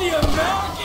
the American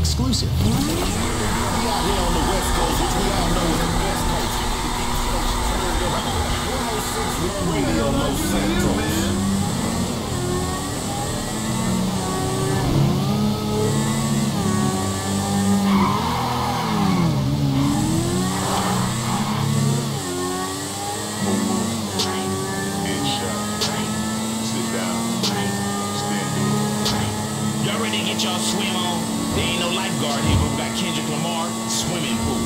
exclusive. backyard. Here we got Kendrick Lamar, swimming pool.